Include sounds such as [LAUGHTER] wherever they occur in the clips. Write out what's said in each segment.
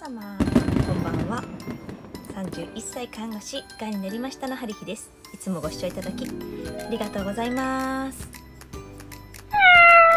様こんばんは。31歳看護師がんになりましたの春日です。いつもご視聴いただきありがとうございます。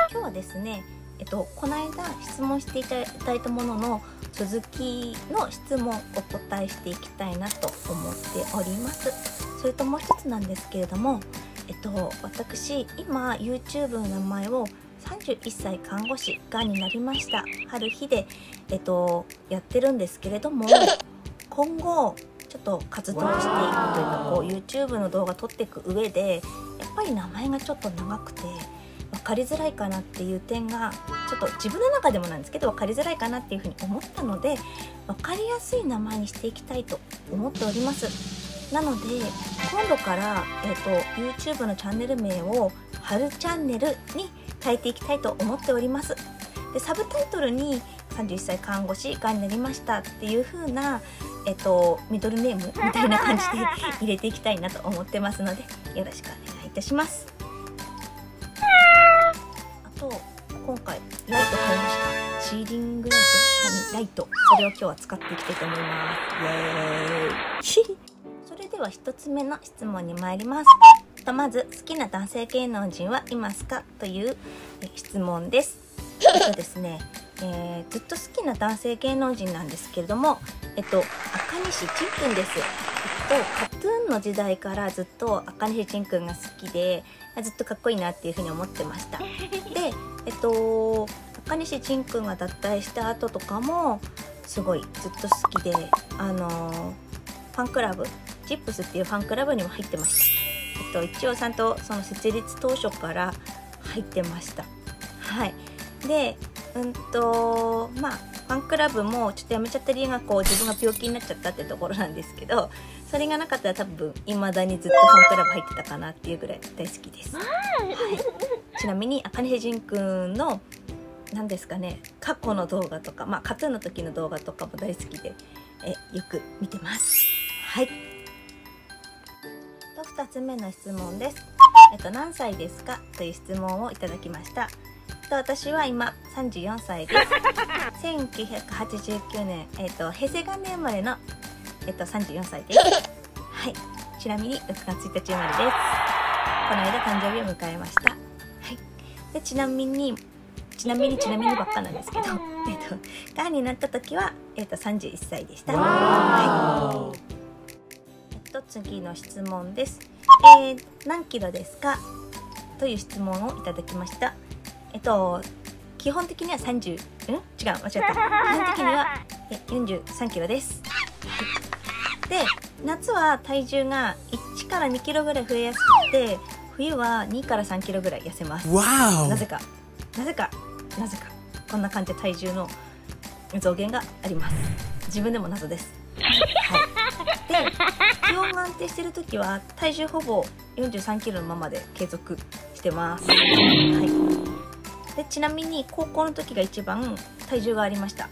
今日はですねえっとこの間質問していただいたものの続きの質問をお答えしていきたいなと思っております。それともう一つなんですけれどもえっと私今 YouTube の名前を31歳看護師がんになりました。春日で、えっと、やってるんですけれども [LAUGHS] 今後ちょっと活動していくというかこう YouTube の動画撮っていく上でやっぱり名前がちょっと長くて分かりづらいかなっていう点がちょっと自分の中でもなんですけど分かりづらいかなっていうふうに思ったので分かりやすい名前にしていきたいと思っております。なので今度から、えーと、YouTube のチャンネル名を「春チャンネル」に変えていきたいと思っております。でサブタイトルに31歳看護師がんになりましたっていう風なえっとミドルネームみたいな感じで [LAUGHS] 入れていきたいなと思ってますのでよろしくお願いいたします。あと今回ライト買いました。シーリングライトライトそれを今日は使っていきたいと思います。イエーイ。[LAUGHS] それでは1つ目の質問に参りますとまず好きな男性芸能人はいますか？という質問です。[LAUGHS] えっとですね、えー、ずっと好きな男性芸能人なんですけれどもえっと赤西仁くんです。えっとカトゥーンの時代からずっと赤西仁くんが好きでずっとかっこいいなっていうふうに思ってました。[LAUGHS] でえっと赤西仁くんが脱退した後とかもすごいずっと好きであのー、ファンクラブジップスっていうファンクラブにも入ってましたと一応ちゃんとその設立当初から入ってました。はい。でうんとまあファンクラブもちょっとやめちゃった理由がこう自分が病気になっちゃったってところなんですけどそれがなかったら多分いまだにずっとファンクラブ入ってたかなっていうぐらい大好きです、はい、ちなみに赤根仁くんの何ですかね過去の動画とかまあカトゥーンの時の動画とかも大好きでえよく見てます。はい2つ目の質問です。えっと、何歳ですか？という質問をいただきました。と私は今34歳です。[LAUGHS] 1989年、えっと、平成元年生まれの、えっと、34歳です。はい。ちなみに6月1日生まれです。この間誕生日を迎えました。はい。で、ちなみに、ちなみにちなみにばっかなんですけど、えっと、がんになった時は、えっと、31歳でした。はい。と次の質問です。えー、何キロですか？という質問をいただきました。えっと、基本的には30、ん？違う、間違った。基本的にはえ43キロです。で、夏は体重が1から2キロぐらい増えやすくて、冬は2から3キロぐらい痩せます。なぜか、なぜか、なぜか、こんな感じで体重の増減があります。自分でも謎です。はい。で、気温が安定してる時は体重ほぼ43キロのままで継続してます。はい。で、ちなみに高校の時が一番体重がありました。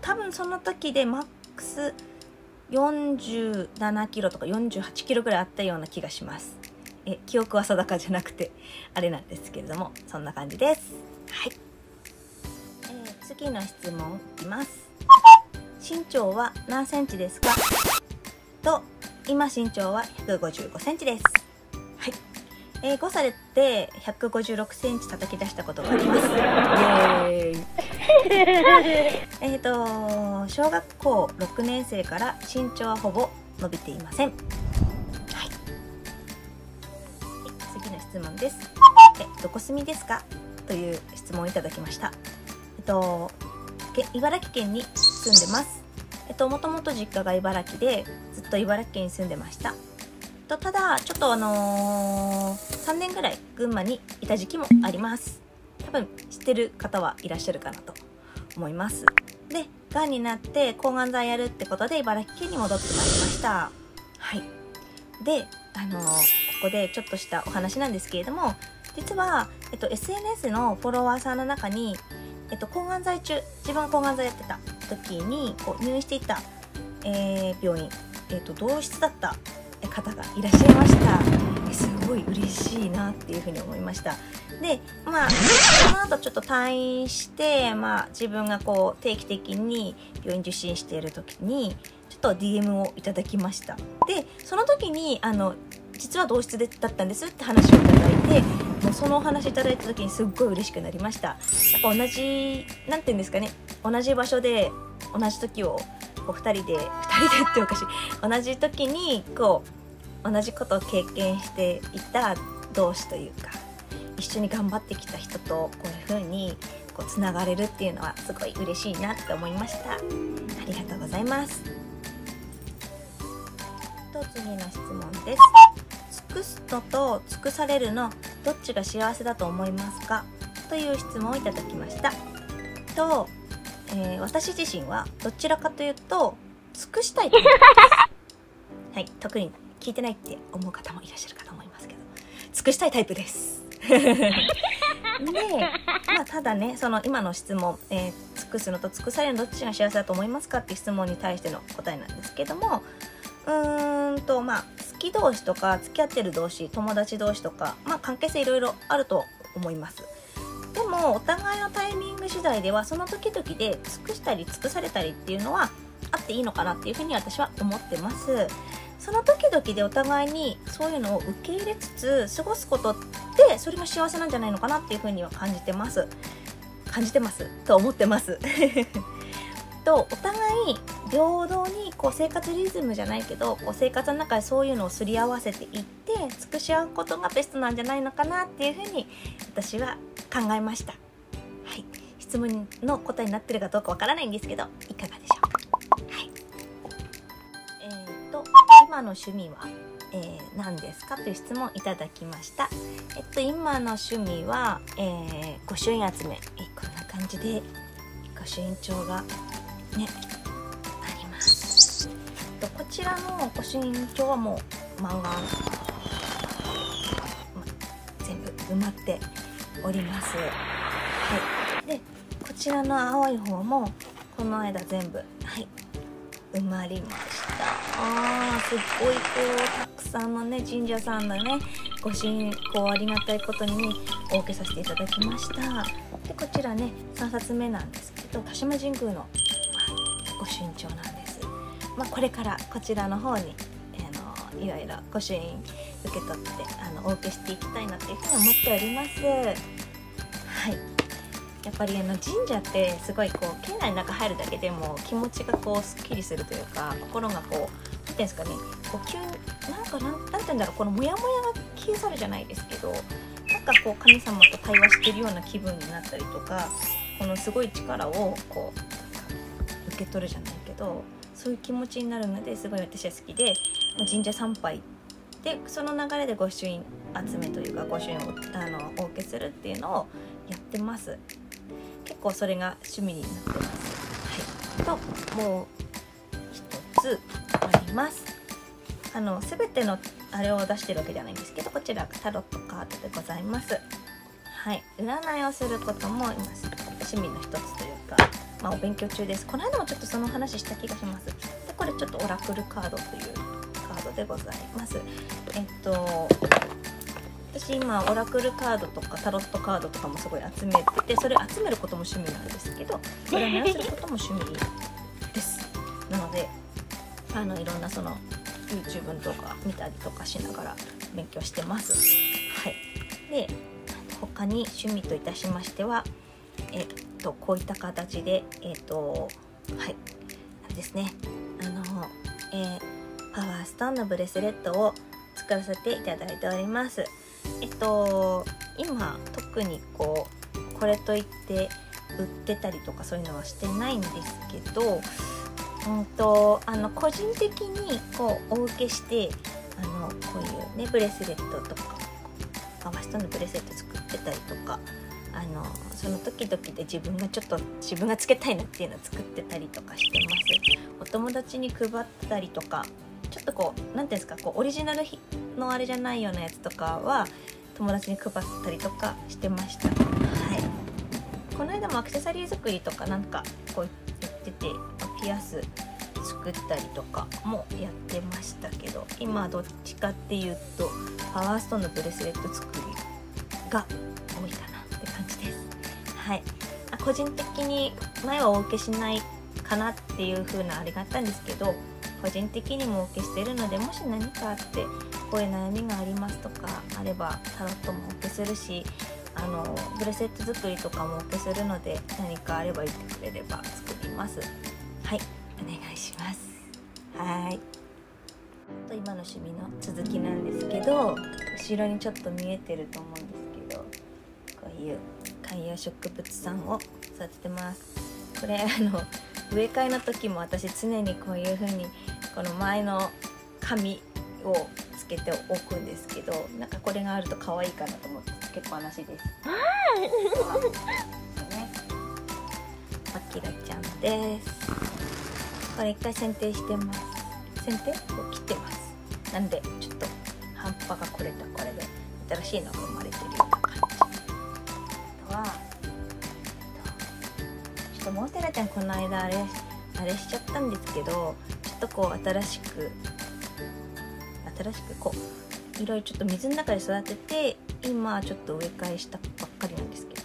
多分その時でマックス47キロとか48キロぐらいあったような気がします。え、記憶は定かじゃなくて、あれなんですけれども、そんな感じです。はい。えー、次の質問いきます。身長は何センチですか？と今身長は155センチです。はい。えー、誤差で156センチ叩き出したことがあります。[LAUGHS] えっと小学校6年生から身長はほぼ伸びていません。はい。次の質問です。えどこ住みですか？という質問をいただきました。えっと茨城県に住んでます。えっともともと実家が茨城でと茨城県に住んでました。とただちょっとあのー、3年ぐらい群馬にいた時期もあります。多分知ってる方はいらっしゃるかなと思います。でがんになって抗がん剤やるってことで茨城県に戻ってまいりました。はい。であのー、ここでちょっとしたお話なんですけれども実は、えっと、SNS のフォロワーさんの中に、えっと、抗がん剤中自分が抗がん剤やってた時にこう入院していた、えー、病院、えーと、同室だった方がいらっしゃいました。すごい嬉しいなっていうふうに思いました。でまあその後ちょっと退院して、まあ、自分がこう定期的に病院受診している時にちょっと DM をいただきました。でその時にあの実は同室でだったんですって話をいただいてもうそのお話いただいた時にすっごい嬉しくなりました。やっぱ同じなんて言うんですかね同じ場所で同じ時をこう2人で2人でっておかしい。同じ時にこう同じことを経験していた同士というか一緒に頑張ってきた人とこういう風にこうつながれるっていうのはすごい嬉しいなって思いました。ありがとうございます。と次の質問です。尽くすのと尽くされるのどっちが幸せだと思いますか？という質問をいただきました。と、えー私自身はどちらかというと尽くしたいと思います。[LAUGHS] はい特に聞いてないって思う方もいらっしゃるかと思いますけど。尽くしたいタイプです。[LAUGHS] で、まあ、ただねその今の質問、えー尽くすのと尽くされるのどっちが幸せだと思いますかって質問に対しての答えなんですけどもうーんとまあ好き同士とか付き合ってる同士友達同士とか、まあ、関係性いろいろあると思いますでもお互いのタイミング次第ではその時々で尽くしたり尽くされたりっていうのはあっていいのかなっていうふうに私は思ってます。その時々でお互いにそういうのを受け入れつつ過ごすことってそれが幸せなんじゃないのかなっていうふうには感じてます。感じてます。と思ってます。[LAUGHS] とお互い平等にこう生活リズムじゃないけどこう生活の中でそういうのをすり合わせていって尽くし合うことがベストなんじゃないのかなっていうふうに私は考えました。はい。質問の答えになってるかどうかわからないんですけどいかがでしょう。かはい。えー、と今の趣味は、えー何ですかという質問いただきました。えっと今の趣味は、えー、御朱印集め。えーこんな感じで御朱印帳がねらの御朱印帳はもう漫画、全部埋まっております。はい。でこちらの青い方もこの間全部はい。埋まりました。あーすっごいこうたくさんのね神社さんのねご神こうありがたいことにお受けさせていただきました。でこちらね3冊目なんですけど鹿島神宮の、ご朱印帳なんです、まあ、これからこちらの方にあのいろいろご朱印受け取ってあのお受けしていきたいなっていうふうに思っております。はい。やっぱりあの神社ってすごいこう境内の中入るだけでも気持ちがこうすっきりするというか心がこう何ていうんですかねこう急になんかなんなんて言うんだろうこのモヤモヤが消え去るじゃないですけどなんかこう神様と対話してるような気分になったりとかこのすごい力をこう受け取るじゃないけどそういう気持ちになるのですごい私は好きでま神社参拝でその流れで御朱印集めというか御朱印をあのお受けするっていうのをやってます結構それが趣味になってます。はい、ともう一つあります。あの全てのあれを出してるわけじゃないんですけどこちらタロットカードでございます。はい、占いをすることも今趣味の一つという、まあ、お勉強中です。この間もちょっとその話した気がします。でこれちょっとオラクルカードというカードでございます。えっと私今オラクルカードとかタロットカードとかもすごい集めててそれ集めることも趣味なんですけど占いをすることも趣味ですなのであのいろんなその YouTube とか見たりとかしながら勉強してますはいで他に趣味といたしましてはえっとこういった形でえっとはいあれですね。あの、えーパワーストーンのブレスレットを作らせていただいております。えっと今特にこうこれといって売ってたりとかそういうのはしてないんですけどうんとあの個人的にこうお受けしてあのこういうねブレスレットとかパワーストーンのブレスレット作ってたりとかあのその時々で自分がちょっと自分がつけたいなっていうのを作ってたりとかしてます。お友達に配ったりとかちょっとこう何ていうんですかこうオリジナルのあれじゃないようなやつとかは友達に配ったりとかしてました。はい。この間もアクセサリー作りとかなんかこうやっててピアス作ったりとかもやってましたけど今どっちかっていうとパワーストーンのブレスレット作りが多いかな。はい。あ個人的に前はお受けしないかなっていう風なあれがあったんですけど個人的にもお受けしてるのでもし何かあってこういう悩みがありますとかあればタロットもお受けするしあのブレスレット作りとかもお受けするので何かあれば言ってくれれば作ります。はい。お願いします。はい。と今の趣味の続きなんですけど後ろにちょっと見えてると思うんですけどこういう観葉植物さんを育ててますこれ [LAUGHS] あの植え替えの時も私常にこういう風にこの前の紙をつけておくんですけどなんかこれがあると可愛いかなと思って結構話です。ね、マキラちゃんです。これ一回剪定してます。剪定？を切ってます。なんでちょっと葉っぱがこれとこれで。新しいのが生まれてるよ。とモンテラちゃんこの間あれあれしちゃったんですけどちょっとこう新しく新しくこういろいろちょっと水の中で育てて今ちょっと植え替えしたばっかりなんですけど。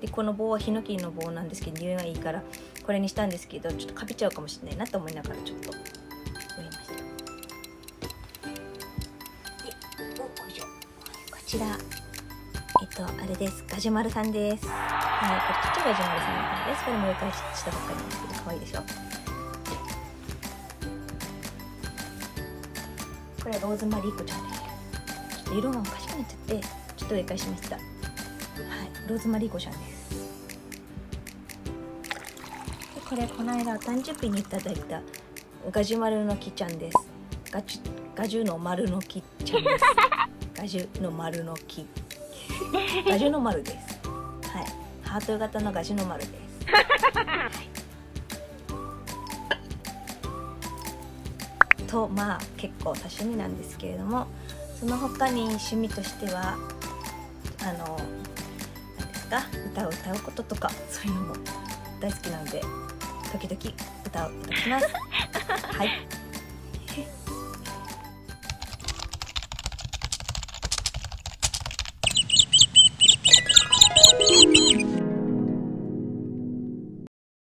でこの棒はヒノキの棒なんですけど匂いがいいからこれにしたんですけどちょっとかびちゃうかもしれないなと思いながらちょっと植えました。でおこいしょ。こちら。えっとあれです。ガジュマルさんです。はいこれちっちゃいガジュマルさんです。これも植え替えしたばっかりなんです。けど可愛いでしょこれはローズマリーコちゃんですちょっと色がおかしくなっちゃってちょっと植え替えしました。はいローズマリーコちゃんです。でこれこの間お誕生日にいただいたガジュマルの木ちゃんです。ガジュガジュの丸の木ちゃんです。[LAUGHS] ガジュの丸の木 [LAUGHS] ガジュの丸です。はい。ハート型のガジュの丸です、はい、とまあ結構多趣味なんですけれどもその他に趣味としてはあの何ですか？歌を歌うこととかそういうのも大好きなので時々歌を歌います。はい。